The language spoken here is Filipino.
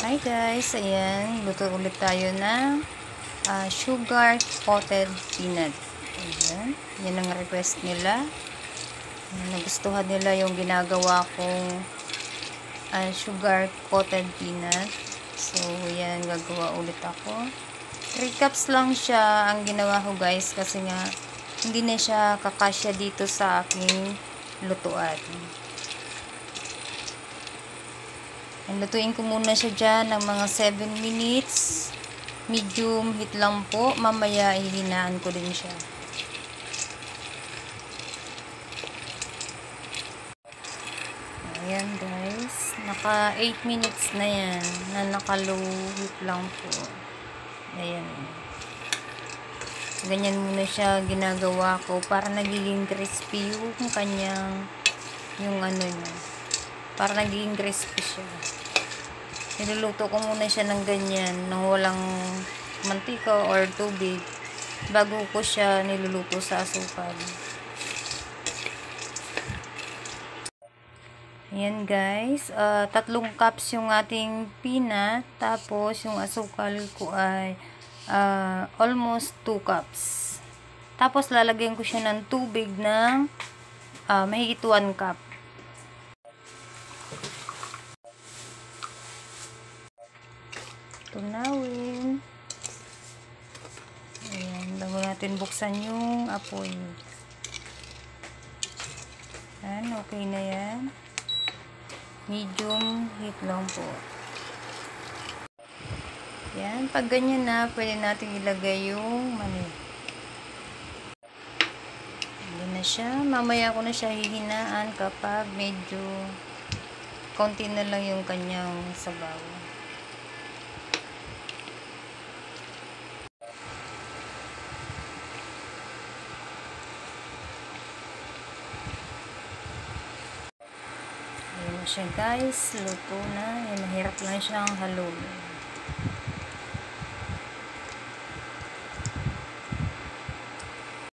Hi guys, ayan, luto ulit tayo ng ah, sugar coated peanut. Ayan, yan ang request nila. Ayan, nagustuhan nila yung ginagawa kong ah, sugar coated peanut. So, yan, gagawa ulit ako. 3 cups lang siya ang ginawa ko guys kasi nga hindi na siya kakasya dito sa aking lutuan. Lutuin ko muna siya dyan ng mga 7 minutes. Medium heat lang po. Mamaya ihinaan ko din siya. Ayan guys. Naka 8 minutes na yan. Na naka low heat lang po. Ayan. Ganyan muna siya ginagawa ko para nagiging crispy yung kanyang yung ano niya. Para nagiging crispy siya. Niluluto ko muna siya ng ganyan, nang walang mantika or tubig, bago ko siya niluluto sa asukal. Ayan guys, uh, tatlong cups yung ating peanut, tapos yung asukal ko ay uh, almost 2 cups. Tapos lalagyan ko siya ng tubig ng uh, mahigit 1 cup. Tunawin. Ayan, bago natin buksan yung apoy. Ayan, okay na yan. Medium heat lang po. Yan, pag ganyan na, pwede natin ilagay yung mani. Ayan na siya. Mamaya ko na siya hihinaan kapag medyo konti na lang yung kanyang sabaw. Ayan siya guys, luto na. Ayan, mahirap lang siyang haluin.